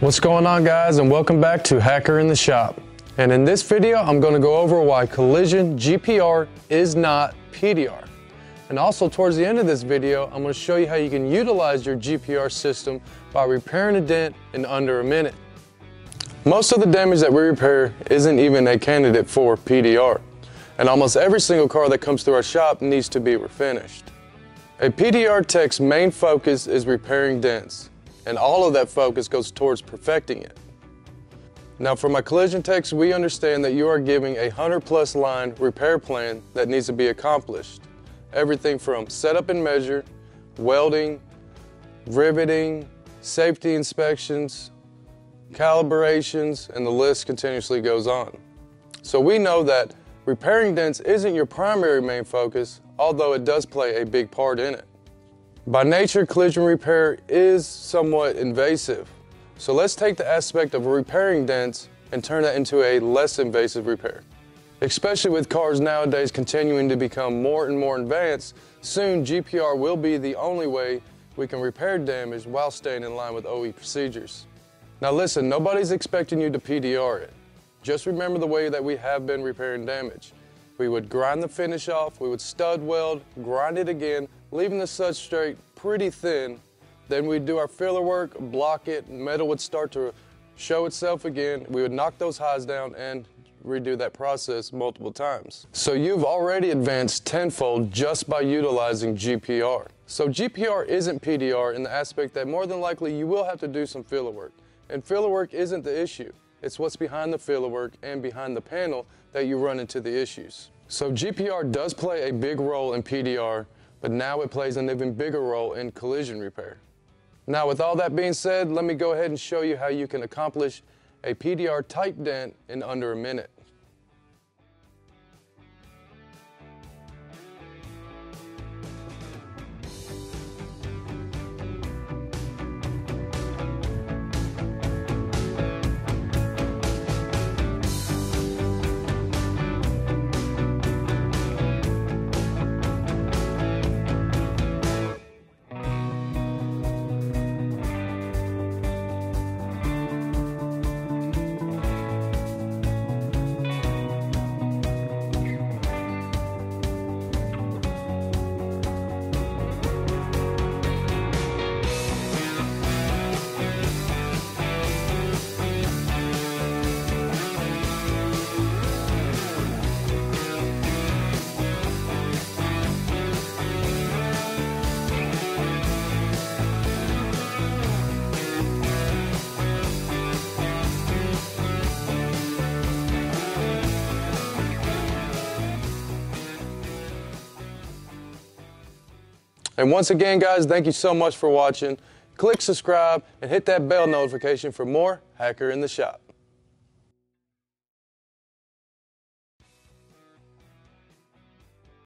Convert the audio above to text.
What's going on guys and welcome back to Hacker in the Shop. And in this video I'm going to go over why collision GPR is not PDR. And also towards the end of this video I'm going to show you how you can utilize your GPR system by repairing a dent in under a minute. Most of the damage that we repair isn't even a candidate for PDR. And almost every single car that comes through our shop needs to be refinished. A PDR tech's main focus is repairing dents and all of that focus goes towards perfecting it. Now for my collision techs, we understand that you are giving a 100 plus line repair plan that needs to be accomplished. Everything from setup and measure, welding, riveting, safety inspections, calibrations, and the list continuously goes on. So we know that repairing dents isn't your primary main focus, although it does play a big part in it. By nature, collision repair is somewhat invasive. So let's take the aspect of repairing dents and turn that into a less invasive repair. Especially with cars nowadays continuing to become more and more advanced, soon GPR will be the only way we can repair damage while staying in line with OE procedures. Now listen, nobody's expecting you to PDR it. Just remember the way that we have been repairing damage. We would grind the finish off, we would stud weld, grind it again, leaving the substrate pretty thin. Then we'd do our filler work, block it, metal would start to show itself again. We would knock those highs down and redo that process multiple times. So you've already advanced tenfold just by utilizing GPR. So GPR isn't PDR in the aspect that more than likely you will have to do some filler work. And filler work isn't the issue. It's what's behind the filler work and behind the panel that you run into the issues. So GPR does play a big role in PDR but now it plays an even bigger role in collision repair. Now with all that being said, let me go ahead and show you how you can accomplish a PDR type dent in under a minute. And once again, guys, thank you so much for watching. Click subscribe and hit that bell notification for more Hacker in the Shop.